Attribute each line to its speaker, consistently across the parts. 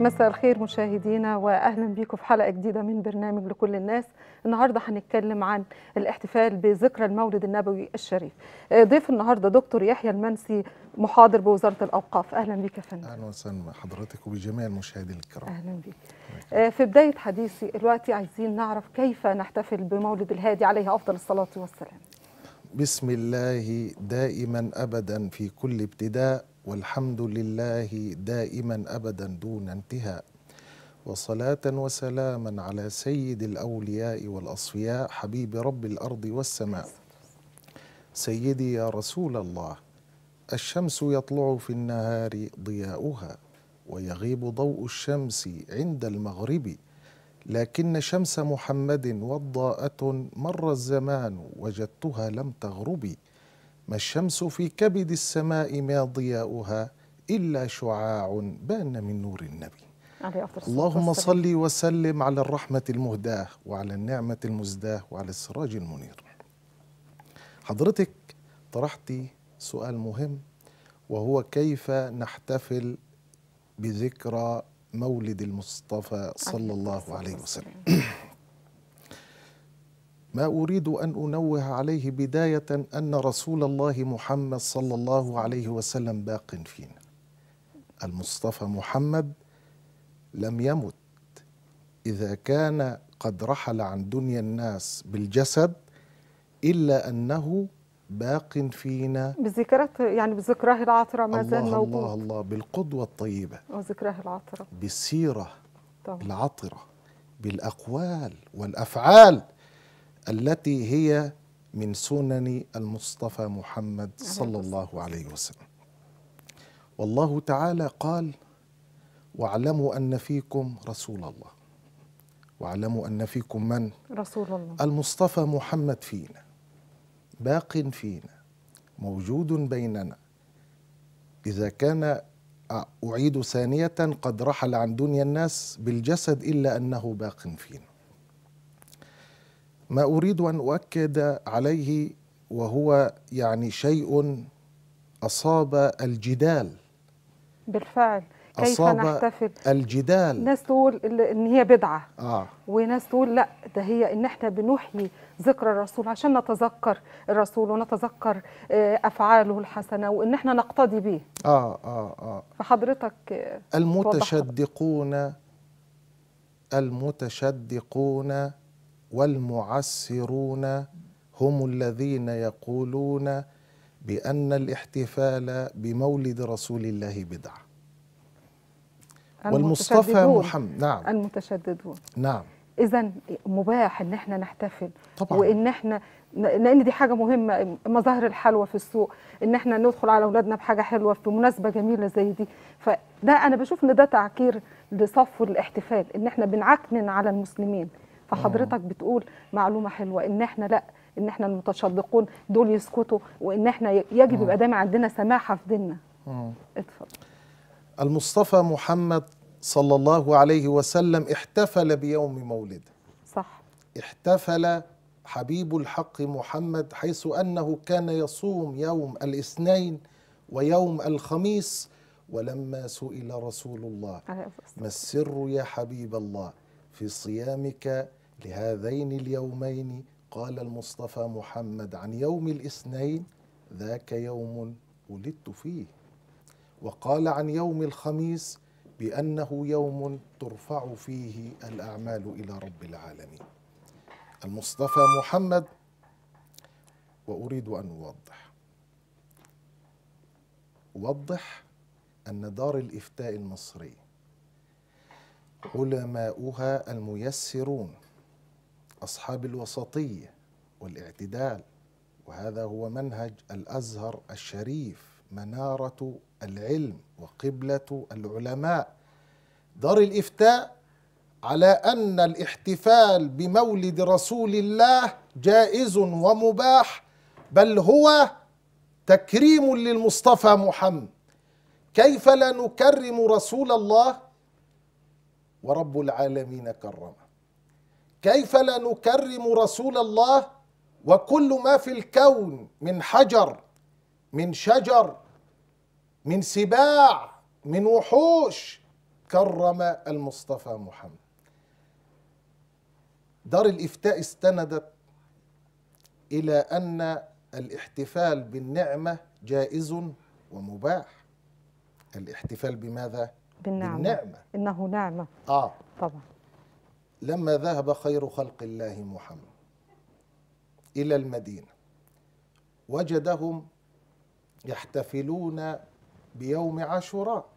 Speaker 1: مساء الخير مشاهدينا واهلا بيكم في حلقة جديدة من برنامج لكل الناس. النهارده هنتكلم عن الاحتفال بذكرى المولد النبوي الشريف. ضيف النهارده دكتور يحيى المنسي محاضر بوزارة الأوقاف. أهلا بك يا فندم.
Speaker 2: أهلا وسهلا بحضرتك وبجميع المشاهدين الكرام.
Speaker 1: أهلا بك في بداية حديثي دلوقتي عايزين نعرف كيف نحتفل بمولد الهادي عليه أفضل الصلاة والسلام.
Speaker 2: بسم الله دائما ابدا في كل ابتداء والحمد لله دائما ابدا دون انتهاء. وصلاة وسلاما على سيد الأولياء والأصفياء حبيب رب الأرض والسماء. سيدي يا رسول الله الشمس يطلع في النهار ضياؤها ويغيب ضوء الشمس عند المغرب. لكن شمس محمد وضاءة مر الزمان وجدتها لم تغرب. ما الشمس في كبد السماء ما ضياؤها إلا شعاع بان من نور النبي. اللهم. صل وسلم على الرحمة المهداة وعلى النعمة المزداة وعلى السراج المنير. حضرتك طرحتي سؤال مهم وهو كيف نحتفل بذكرى مولد المصطفى صلى الله عليه وسلم؟ ما أريد أن أنوه عليه بداية أن رسول الله محمد صلى الله عليه وسلم باق فينا. المصطفى محمد لم يمت. إذا كان قد رحل عن دنيا الناس بالجسد إلا أنه باق فينا.
Speaker 1: بذكرات يعني بذكراه العطرة ما زال موجود.
Speaker 2: الله الله بالقدوة الطيبة.
Speaker 1: وذكراه العطرة.
Speaker 2: بالسيرة
Speaker 1: طبعا.
Speaker 2: العطره بالأقوال والأفعال. التي هي من سنن المصطفى محمد صلى الله عليه وسلم. والله تعالى قال واعلموا أن فيكم رسول الله. واعلموا أن فيكم من؟
Speaker 1: رسول الله.
Speaker 2: المصطفى محمد فينا. باق فينا. موجود بيننا. إذا كان أعيد ثانية قد رحل عن دنيا الناس بالجسد إلا أنه باق فينا. ما أريد أن أؤكد عليه وهو يعني شيء أصاب الجدال.
Speaker 1: بالفعل. كيف
Speaker 2: أصاب
Speaker 1: نحتفل؟
Speaker 2: الجدال.
Speaker 1: ناس تقول إن هي بدعة.
Speaker 2: آه.
Speaker 1: وناس تقول لا ده هي إن إحنا بنحيي ذكرى الرسول عشان نتذكر الرسول ونتذكر آه، أفعاله الحسنة وإن إحنا نقتدي به
Speaker 2: آه آه آه.
Speaker 1: فحضرتك آه،
Speaker 2: المتشدقون المتشدقون والمعسرون هم الذين يقولون بأن الاحتفال بمولد رسول الله بدعة. والمصطفى محمد نعم.
Speaker 1: المتشددون.
Speaker 2: نعم.
Speaker 1: اذا مباح إن إحنا نحتفل.
Speaker 2: طبعا.
Speaker 1: وإن إحنا لأن دي حاجة مهمة مظاهر الحلوة في السوق. إن إحنا ندخل على أولادنا بحاجة حلوة في مناسبة جميلة زي دي. فده أنا بشوف إن ده تعكير لصفو الاحتفال إن إحنا بنعكنن على المسلمين. فحضرتك بتقول معلومة حلوة إن إحنا لأ إن إحنا المتشدقون دول يسكتوا وإن إحنا يجب يبقى دايما عندنا سماحة في ديننا. اتفضل.
Speaker 2: المصطفى محمد صلى الله عليه وسلم احتفل بيوم مولده.
Speaker 1: صح.
Speaker 2: احتفل حبيب الحق محمد حيث أنه كان يصوم يوم الاثنين ويوم الخميس ولما سئل رسول الله. ما السر يا حبيب الله في صيامك لهذين اليومين قال المصطفى محمد عن يوم الاثنين ذاك يوم ولدت فيه. وقال عن يوم الخميس بأنه يوم ترفع فيه الأعمال إلى رب العالمين. المصطفى محمد وأريد أن أوضح. اوضح أن دار الإفتاء المصري علماؤها الميسرون. أصحاب الوسطيه والاعتدال وهذا هو منهج الأزهر الشريف منارة العلم وقبلة العلماء. دار الإفتاء على أن الاحتفال بمولد رسول الله جائز ومباح بل هو تكريم للمصطفى محمد. كيف لا نكرم رسول الله؟ ورب العالمين كرمه. كيف لا نكرم رسول الله وكل ما في الكون من حجر من شجر من سباع من وحوش؟ كرم المصطفى محمد. دار الإفتاء استندت إلى أن الاحتفال بالنعمة جائز ومباح. الاحتفال بماذا؟
Speaker 1: بالنعمة.
Speaker 2: بالنعمة.
Speaker 1: إنه نعمة.
Speaker 2: آه.
Speaker 1: طبعا.
Speaker 2: لما ذهب خير خلق الله محمد إلى المدينة وجدهم يحتفلون بيوم عاشوراء.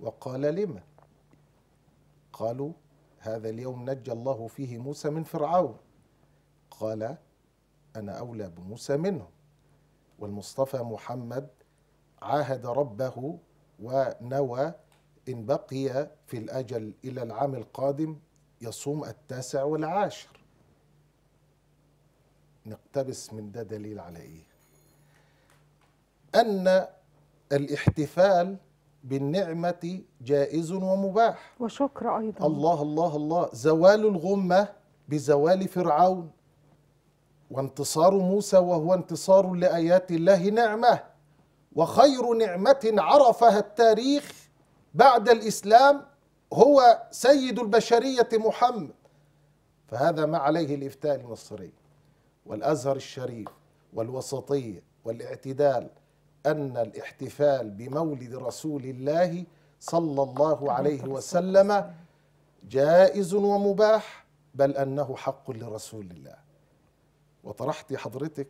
Speaker 2: وقال لما قالوا هذا اليوم نجى الله فيه موسى من فرعون. قال أنا أولى بموسى منه. والمصطفى محمد عاهد ربه ونوى إن بقي في الأجل إلى العام القادم يصوم التاسع والعاشر. نقتبس من ده دليل على إيه؟ أن الاحتفال بالنعمة جائز ومباح.
Speaker 1: وشكر أيضا.
Speaker 2: الله الله الله. زوال الغمة بزوال فرعون. وانتصار موسى وهو انتصار لآيات الله نعمة. وخير نعمة عرفها التاريخ بعد الإسلام هو سيد البشرية محمد. فهذا ما عليه الإفتاء المصري والأزهر الشريف والوسطية والاعتدال أن الاحتفال بمولد رسول الله صلى الله عليه وسلم جائز ومباح بل أنه حق لرسول الله. وطرحت حضرتك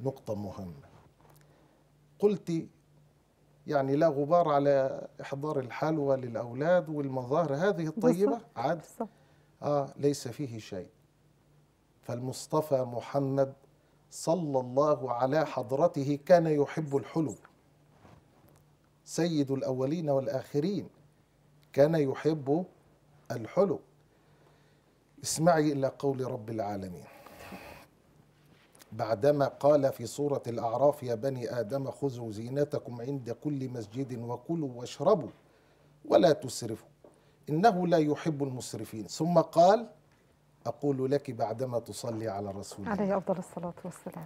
Speaker 2: نقطة مهمة. قلت يعني لا غبار على إحضار الحلوى للأولاد والمظاهر. هذه الطيبة. عاد. آه ليس فيه شيء. فالمصطفى محمد صلى الله على حضرته كان يحب الحلو. سيد الأولين والآخرين كان يحب الحلو. اسمعي إلى قول رب العالمين. بعدما قال في سورة الأعراف يا بني آدم خذوا زينتكم عند كل مسجد وكلوا واشربوا ولا تسرفوا إنه لا يحب المسرفين. ثم قال أقول لك بعدما تصلي على رسول الله.
Speaker 1: عليه أفضل الصلاة والسلام.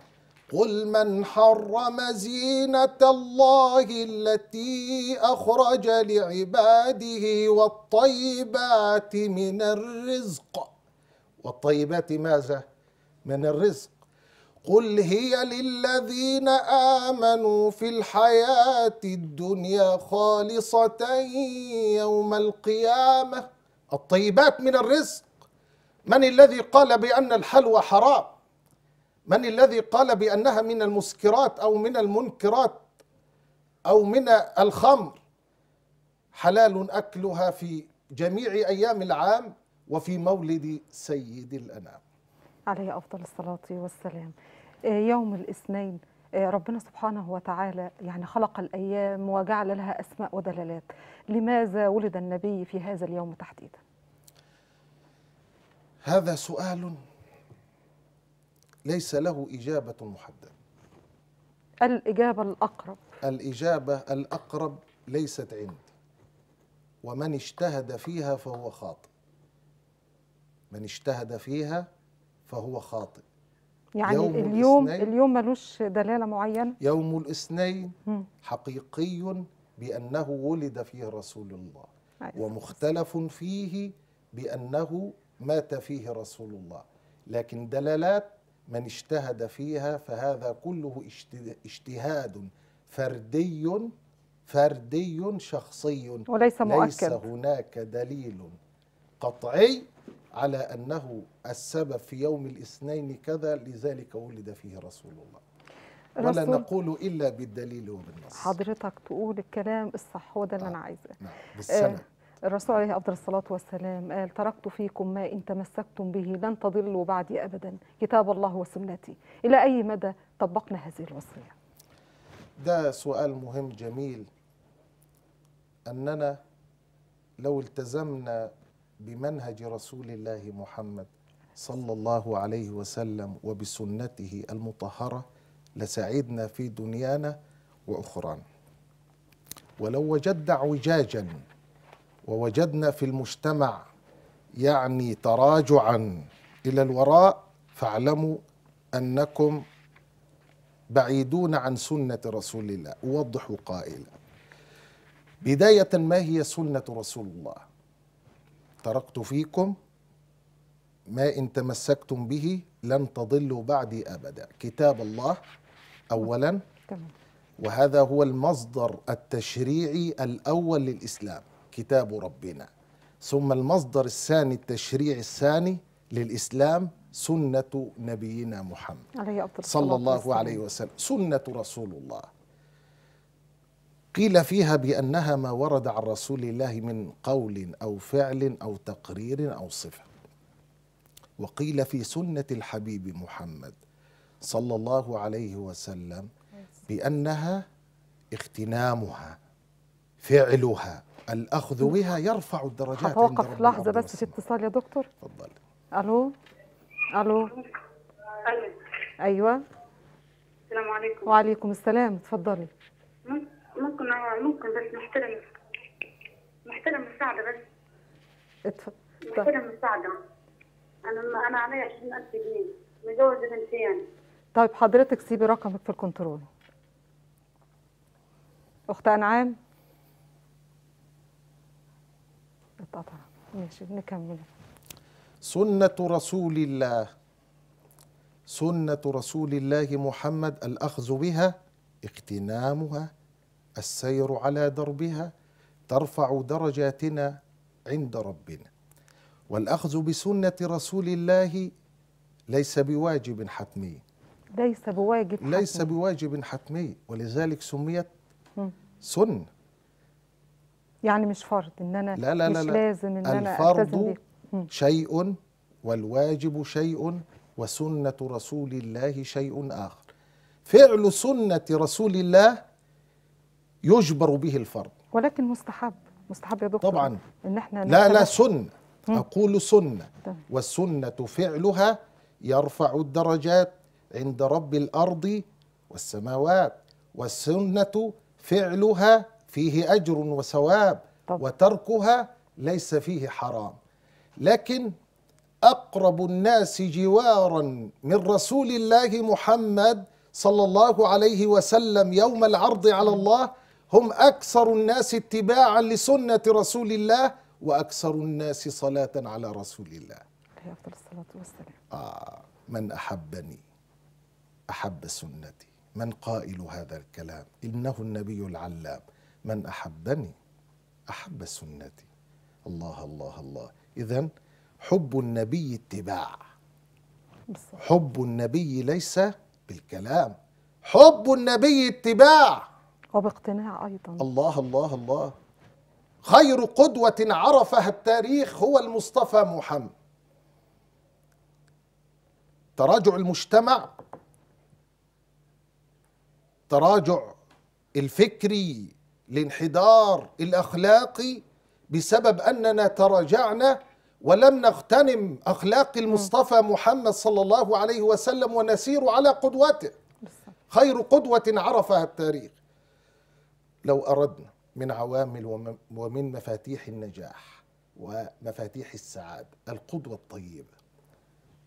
Speaker 2: قل من حرم زينة الله التي أخرج لعباده والطيبات من الرزق. والطيبات ماذا؟ من الرزق. قل هي للذين آمنوا في الحياة الدنيا خالصة يوم القيامة. الطيبات من الرزق. من الذي قال بأن الحلوى حرام؟ من الذي قال بأنها من المسكرات أو من المنكرات أو من الخمر؟ حلال أكلها في جميع أيام العام وفي مولد سيد الأنام.
Speaker 1: عليه أفضل الصلاة والسلام. آه، يوم الاثنين آه، ربنا سبحانه وتعالى يعني خلق الأيام وجعل لها أسماء ودلالات. لماذا ولد النبي في هذا اليوم تحديدا؟
Speaker 2: هذا سؤال ليس له إجابة محددة.
Speaker 1: الإجابة الأقرب.
Speaker 2: الإجابة الأقرب ليست عندي. ومن اجتهد فيها فهو خاطئ. من اجتهد فيها فهو خاطئ
Speaker 1: يعني
Speaker 2: يوم
Speaker 1: اليوم. اليوم ملوش دلالة معينة
Speaker 2: يوم الاثنين. حقيقي بأنه ولد فيه رسول الله
Speaker 1: الصلاة
Speaker 2: ومختلف فيه بأنه مات فيه رسول الله لكن دلالات من اجتهد فيها فهذا كله اجت- اجتهاد فردي فردي شخصي
Speaker 1: وليس
Speaker 2: ليس
Speaker 1: مؤكد
Speaker 2: هناك دليل قطعي على أنه السبب في يوم الاثنين كذا لذلك ولد فيه رسول الله. ولا نقول إلا بالدليل وبالنص.
Speaker 1: حضرتك تقول الكلام الصح هو ده اللي أنا عايزاه.
Speaker 2: نعم بالسند
Speaker 1: الرسول عليه أفضل الصلاة والسلام قال تركت فيكم ما إن تمسكتم به لن تضلوا بعدي أبدا. كتاب الله وسنتي. إلى أي مدى طبقنا هذه الوصية؟
Speaker 2: ده سؤال مهم جميل. أننا لو التزمنا بمنهج رسول الله محمد صلى الله عليه وسلم وبسنته المطهرة لسعدنا في دنيانا وأخرانا. ولو وجدنا اعوجاجا ووجدنا في المجتمع يعني تراجعا إلى الوراء فاعلموا أنكم بعيدون عن سنة رسول الله. أوضح قائلا. بداية ما هي سنة رسول الله؟ تركت فيكم ما إن تمسكتم به لن تضلوا بعدي أبدا. كتاب الله أولا. وهذا هو المصدر التشريعي الأول للإسلام كتاب ربنا. ثم المصدر الثاني التشريعي الثاني للإسلام سنة نبينا محمد.
Speaker 1: عليه
Speaker 2: صلى الله. عليه وسلم. سنة رسول الله. قيل فيها بأنها ما ورد عن رسول الله من قول أو فعل أو تقرير أو صفة. وقيل في سنة الحبيب محمد صلى الله عليه وسلم بأنها اغتنامها فعلها الأخذ بها يرفع الدرجات عند
Speaker 1: هتوقف
Speaker 2: الأرض
Speaker 1: بس في. اتصال يا دكتور.
Speaker 2: تفضل.
Speaker 1: ألو؟ ألو؟
Speaker 3: أيوة.
Speaker 1: أيوه.
Speaker 3: السلام عليكم.
Speaker 1: وعليكم السلام. اتفضلي
Speaker 3: محترم. محترم مساعدة بس.
Speaker 1: اتفضل.
Speaker 3: محترم مساعدة. أنا أنا علي 20000 جنيه. متجوزة بنتين.
Speaker 1: طيب حضرتك سيبي رقمك في الكنترول. أخت أنعام؟ اتقطع. ماشي نكمل.
Speaker 2: سنة رسول الله. سنة رسول الله محمد الأخذ بها اغتنامها السير على دربها ترفع درجاتنا عند ربنا والأخذ بسنة رسول الله ليس بواجب حتمي
Speaker 1: ليس بواجب
Speaker 2: ليس
Speaker 1: حتمي.
Speaker 2: بواجب حتمي ولذلك سميت. سنة
Speaker 1: يعني مش فرض إن أنا
Speaker 2: لا لا
Speaker 1: مش
Speaker 2: لا لا.
Speaker 1: لازم إن أنا
Speaker 2: الفرض. شيء والواجب شيء وسنة رسول الله شيء آخر فعل سنة رسول الله يجبر به الفرض
Speaker 1: ولكن مستحب مستحب يا دكتور.
Speaker 2: طبعا.
Speaker 1: إن إحنا
Speaker 2: لا لا سنة. أقول سنة.
Speaker 1: تمام.
Speaker 2: والسنة فعلها يرفع الدرجات عند رب الأرض والسماوات والسنة فعلها فيه أجر وثواب. وتركها ليس فيه حرام. لكن أقرب الناس جوارا من رسول الله محمد صلى الله عليه وسلم يوم العرض على الله هم أكثر الناس اتباعا لسنة رسول الله وأكثر الناس صلاة على رسول الله.
Speaker 1: عليه أفضل الصلاة والسلام.
Speaker 2: آه من أحبني أحب سنتي. من قائل هذا الكلام؟ إنه النبي العلام. من أحبني أحب سنتي. الله الله الله. إذا حب النبي اتباع. حب النبي ليس بالكلام. حب النبي اتباع.
Speaker 1: وباقتناع أيضا.
Speaker 2: الله الله الله. خير قدوة عرفها التاريخ هو المصطفى محمد. تراجع المجتمع تراجع الفكري الانحدار الأخلاقي بسبب أننا تراجعنا ولم نغتنم أخلاق المصطفى محمد صلى الله عليه وسلم ونسير على قدوته خير قدوة عرفها التاريخ. لو أردنا من عوامل وم- ومن مفاتيح النجاح ومفاتيح السعادة القدوة الطيبة.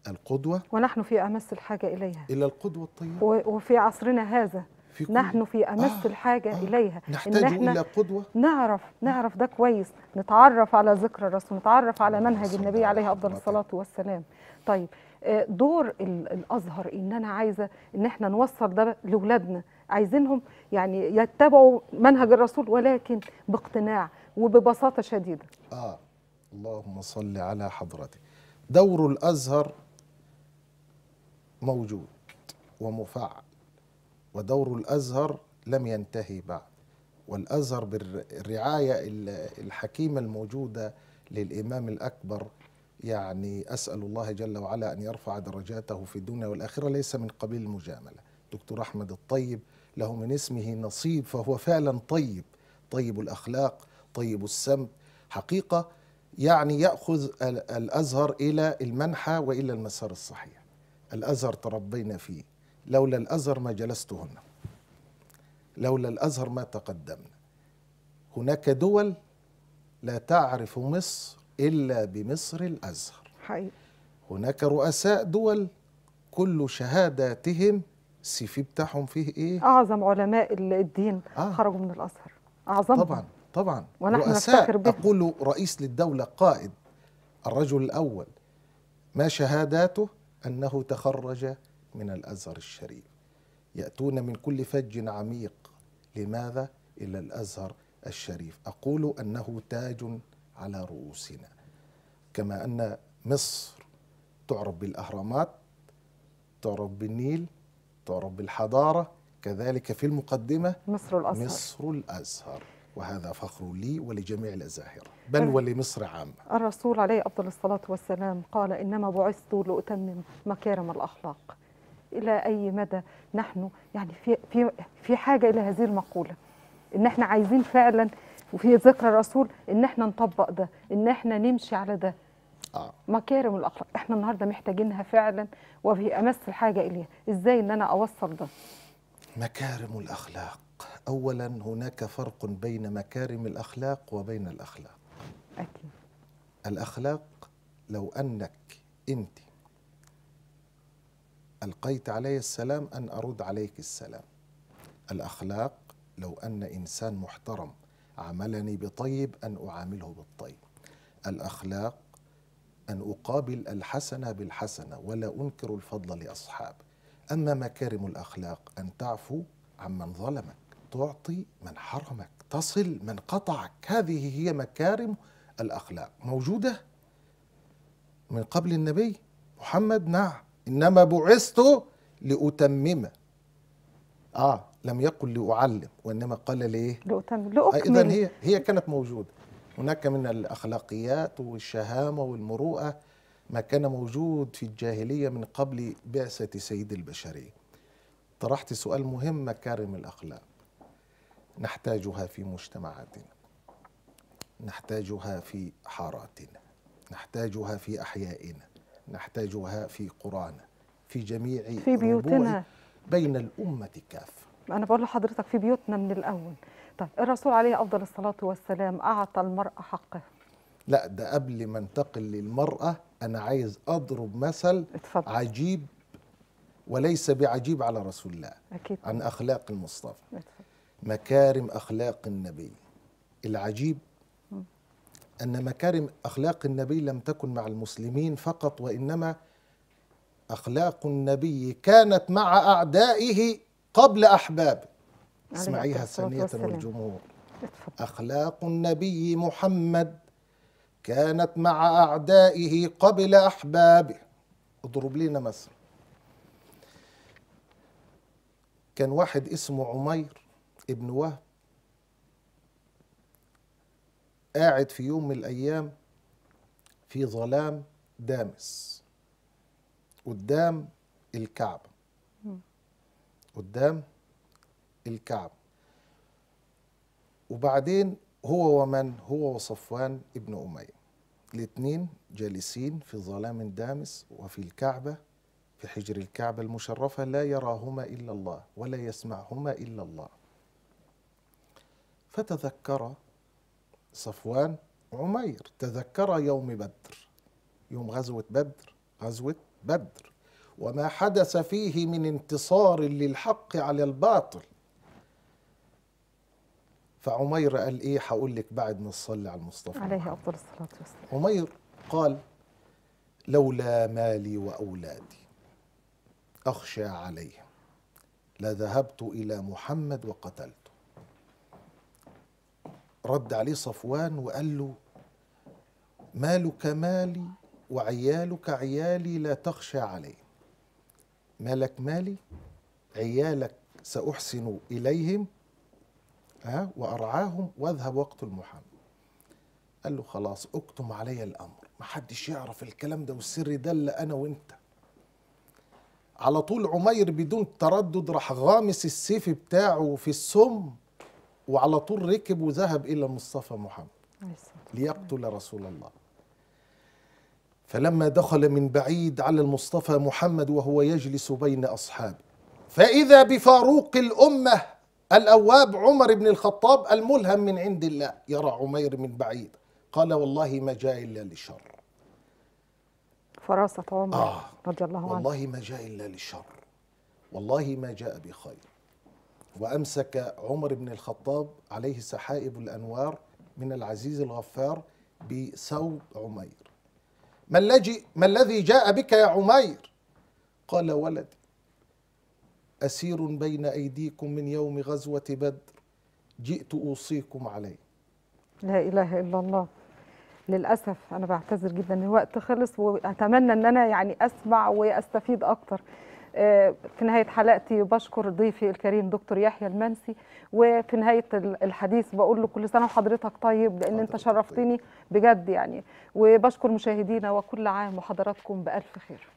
Speaker 2: القدوة
Speaker 1: ونحن في أمس الحاجة إليها.
Speaker 2: إلى القدوة الطيبة.
Speaker 1: وفي عصرنا هذا.
Speaker 2: في
Speaker 1: نحن في أمس
Speaker 2: آه،
Speaker 1: الحاجة
Speaker 2: آه.
Speaker 1: إليها.
Speaker 2: نحتاج إلى قدوة.
Speaker 1: نعرف نعرف ده كويس. نتعرف على ذكر الرسول نتعرف على منهج النبي عليه
Speaker 2: وسلم.
Speaker 1: الصلاة والسلام. طيب آه، دور ال- الأزهر إن أنا عايزة إن إحنا نوصل ده لاولادنا عايزينهم يعني يتبعوا منهج الرسول ولكن باقتناع وببساطة شديدة.
Speaker 2: آه. اللهم صل على حضرتك. دور الأزهر موجود ومفعل ودور الأزهر لم ينتهي بعد. والأزهر بالرعاية ال- الحكيمة الموجودة للإمام الأكبر يعني أسأل الله جل وعلا أن يرفع درجاته في الدنيا والآخرة ليس من قبيل المجاملة. دكتور أحمد الطيب له من اسمه نصيب فهو فعلا طيب طيب الأخلاق طيب السمت حقيقة يعني يأخذ ال- الأزهر إلى المنحى وإلى المسار الصحيح. الأزهر تربينا فيه. لولا الأزهر ما جلست هنا لولا الأزهر ما تقدمنا هناك دول لا تعرف مصر إلا بمصر الأزهر.
Speaker 1: حقيقي.
Speaker 2: هناك رؤساء دول كل شهاداتهم السي في بتاعهم فيه إيه؟
Speaker 1: أعظم علماء ال- الدين
Speaker 2: آه.
Speaker 1: خرجوا من الأزهر. اعظمهم
Speaker 2: طبعا طبعا.
Speaker 1: ونحن
Speaker 2: رؤساء. أقول رئيس للدولة قائد الرجل الأول. ما شهاداته؟ أنه تخرج من الأزهر الشريف. يأتون من كل فج عميق. لماذا؟ إلى الأزهر الشريف. أقول أنه تاج على رؤوسنا. كما أن مصر تعرف بالأهرامات تعرف بالنيل تعرف بالحضارة كذلك في المقدمة
Speaker 1: مصر الأزهر.
Speaker 2: مصر الأزهر. وهذا فخر لي ولجميع الأزاهرة بل ولمصر عامة.
Speaker 1: الرسول عليه أفضل الصلاة والسلام قال إنما بعثت لأتمم مكارم الأخلاق. إلى أي مدى نحن يعني في في في حاجة إلى هذه المقولة؟ إن إحنا عايزين فعلا وفي ذكر الرسول إن إحنا نطبق ده إن إحنا نمشي على ده.
Speaker 2: آه.
Speaker 1: مكارم الاخلاق إحنا النهارده محتاجينها فعلا وفي أمس الحاجة إليها. إزاي إن أنا أوصل ده؟
Speaker 2: مكارم الأخلاق. أولا هناك فرق بين مكارم الأخلاق وبين الأخلاق.
Speaker 1: أكيد.
Speaker 2: الأخلاق لو أنك أنت ألقيت علي السلام أن أرد عليك السلام. الأخلاق لو أن إنسان محترم عاملني بطيب أن أعامله بالطيب. الأخلاق أن أقابل الحسنة بالحسنة ولا أنكر الفضل لأصحاب. أما مكارم الأخلاق أن تعفو عمن ظلمك تعطي من حرمك تصل من قطعك. هذه هي مكارم الأخلاق. موجودة من قبل النبي محمد؟ نعم. إنما بعثت لأتمم. آه لم يقل لأعلم وإنما قال لإيه؟
Speaker 1: لأتمم
Speaker 2: إذا
Speaker 1: لأكمل.
Speaker 2: هي هي كانت موجودة. هناك من الأخلاقيات والشهامة والمروءة ما كان موجود في الجاهلية من قبل بعثة سيد البشرية طرحت سؤال مهم مكارم الأخلاق. نحتاجها في مجتمعاتنا نحتاجها في حاراتنا نحتاجها في أحيائنا نحتاجها في قرانا في جميع
Speaker 1: في بيوتنا.
Speaker 2: بين الأمة كافة
Speaker 1: أنا بقول لحضرتك في بيوتنا من الأول. طيب الرسول عليه أفضل الصلاة والسلام أعطى المرأة حقه.
Speaker 2: لا ده قبل ما انتقل للمرأة أنا عايز أضرب مثل
Speaker 1: اتفضل.
Speaker 2: عجيب وليس بعجيب على رسول الله
Speaker 1: أكيد.
Speaker 2: عن أخلاق المصطفى.
Speaker 1: اتفضل.
Speaker 2: مكارم أخلاق النبي. العجيب أن مكارم أخلاق النبي لم تكن مع المسلمين فقط وإنما أخلاق النبي كانت مع أعدائه قبل أحبابه. اسمعيها ثانية. والجمهور. أخلاق النبي محمد كانت مع أعدائه قبل أحبابه. اضرب لنا مثل. كان واحد اسمه عمير ابن وهب قاعد في يوم من الأيام في ظلام دامس قدام الكعبة. قدام الكعبة وبعدين هو ومن؟ هو وصفوان ابن أمية. الاثنين جالسين في ظلام دامس وفي الكعبة في حجر الكعبة المشرفة لا يراهما إلا الله ولا يسمعهما إلا الله. فتذكر صفوان عمير تذكر يوم بدر يوم غزوة بدر غزوة بدر. وما حدث فيه من انتصار للحق على الباطل. فعمير قال إيه؟ هقول لك بعد ما تصلي على المصطفى.
Speaker 1: عليه أفضل الصلاة والسلام.
Speaker 2: عمير قال لولا مالي وأولادي أخشى عليهم لذهبت إلى محمد وقتلته. رد عليه صفوان وقال له مالك مالي وعيالك عيالي لا تخشى عليهم. مالك مالي عيالك سأحسن إليهم ها وأرعاهم واذهب واقتل محمد قال له خلاص اكتم علي الأمر. ما حدش يعرف الكلام ده والسر ده إلا أنا وأنت. على طول عمير بدون تردد راح غامس السيف بتاعه في السم وعلى طول ركب وذهب إلى المصطفى محمد. ليقتل رسول الله. فلما دخل من بعيد على المصطفى محمد وهو يجلس بين أصحابه. فإذا بفاروق الأمة الأواب عمر بن الخطاب الملهم من عند الله يرى عمير من بعيد. قال والله ما جاء إلا لشر.
Speaker 1: فراسه عمر
Speaker 2: آه.
Speaker 1: رضي الله عنه.
Speaker 2: والله ما جاء إلا للشر والله ما جاء بخير. وأمسك عمر بن الخطاب عليه سحائب الأنوار من العزيز الغفار بثوب عمير. ما الذي ما الذي جاء بك يا عمير؟ قال ولدي. أسير بين أيديكم من يوم غزوة بدر. جئت أوصيكم عليه.
Speaker 1: لا إله إلا الله. للأسف أنا بعتذر جدا الوقت خلص وأتمنى إن أنا يعني أسمع وأستفيد أكتر. آه، في نهاية حلقتي بشكر ضيفي الكريم دكتور يحيى المنسي وفي نهاية ال- الحديث بقول له كل سنة وحضرتك طيب لأن أنت
Speaker 2: حضرتك
Speaker 1: شرفتني بجد يعني. وبشكر مشاهدينا وكل عام وحضراتكم بألف خير.